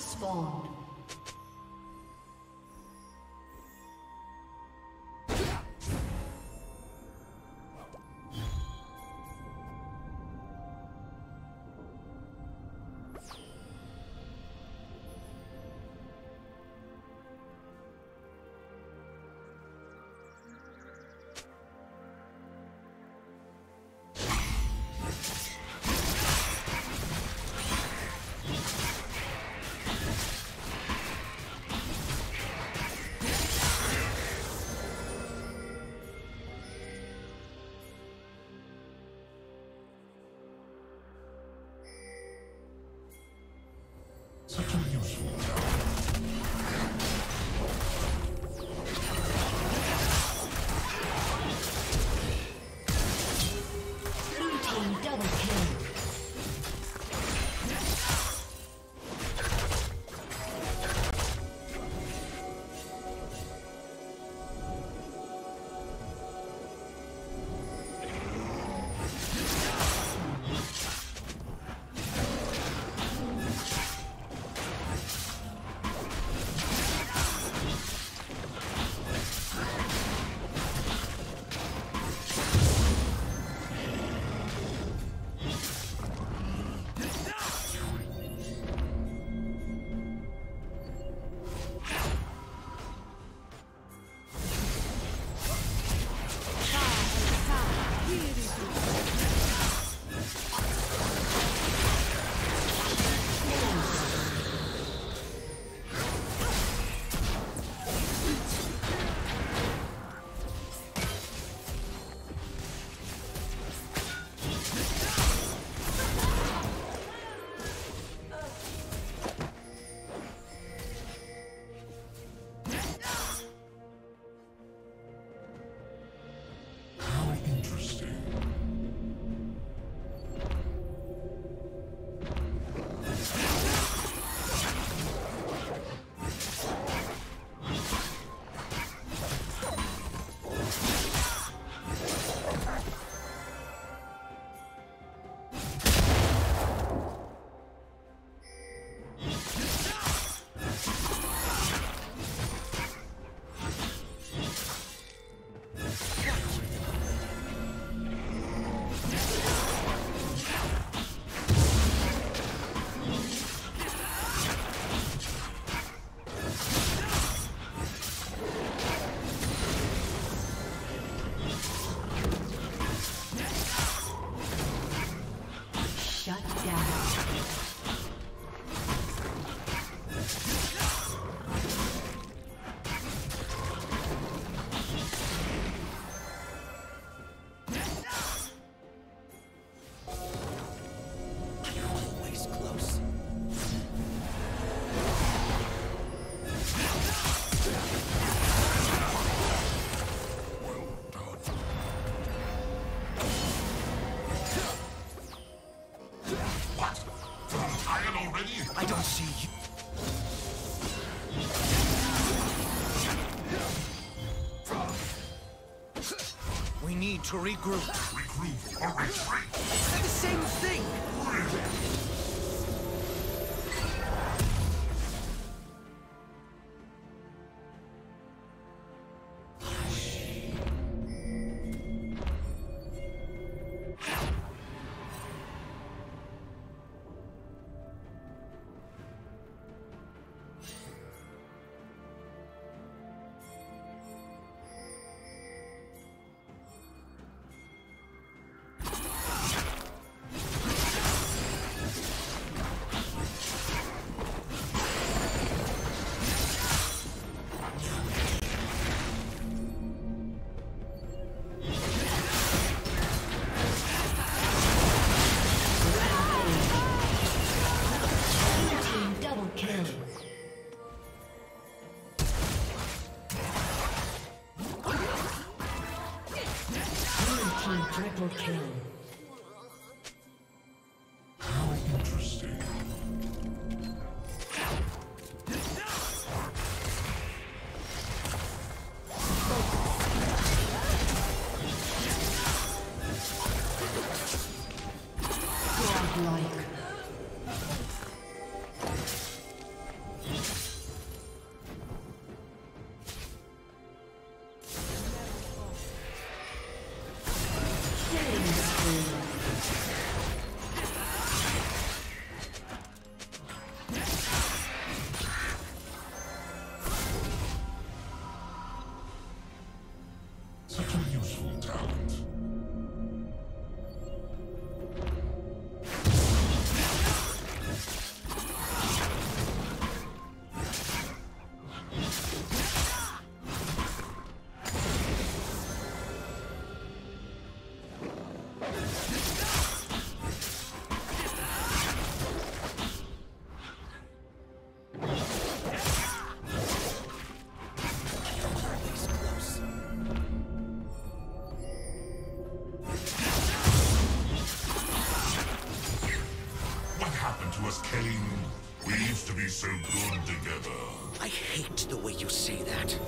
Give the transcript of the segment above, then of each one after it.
spawned. to regroup. Regroup. They're the same thing. such a useful talent. I hate the way you say that.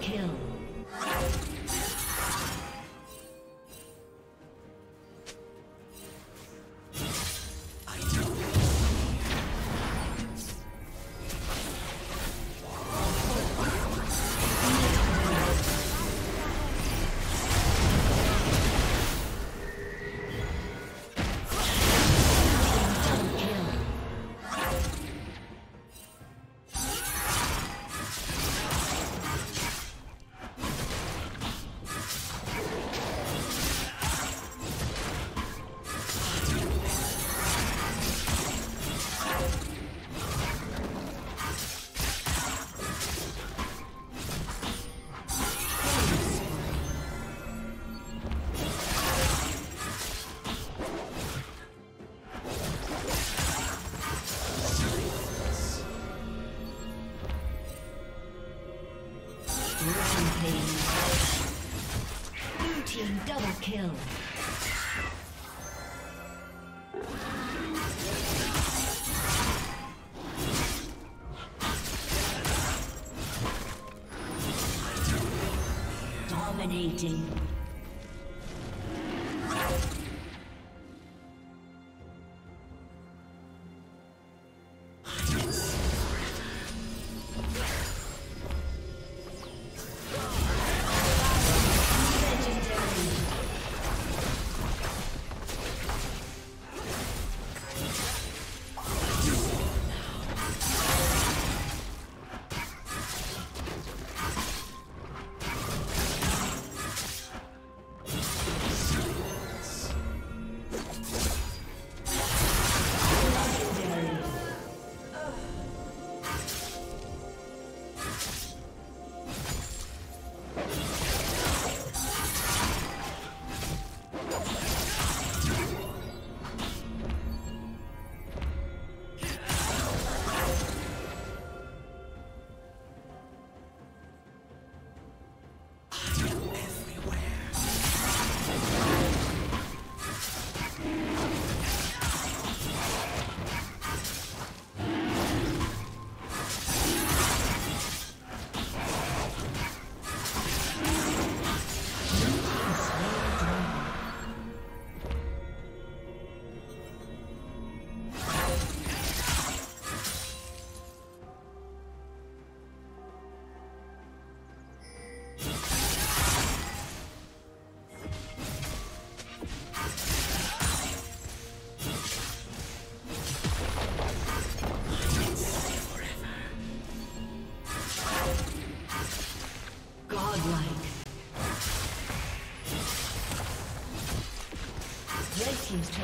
kill. Blue team double kill. Dominating.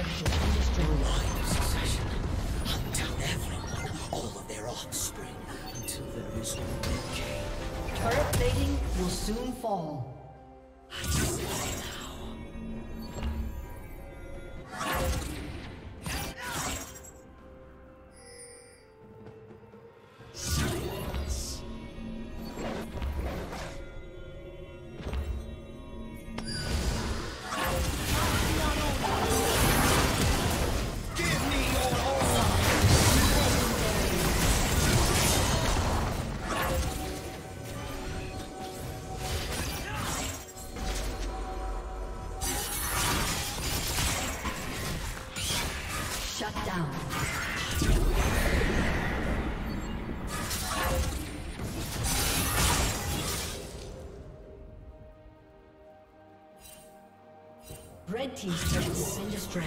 Of succession. Hunt down everyone, all of their offspring, until there is no. Turret plating will soon fall. Red Team's turret has been destroyed.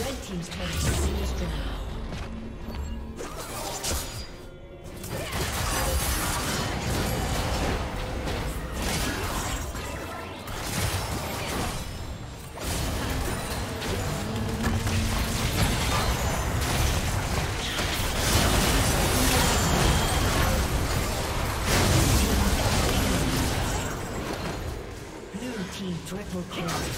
Red Team's turret triple kill.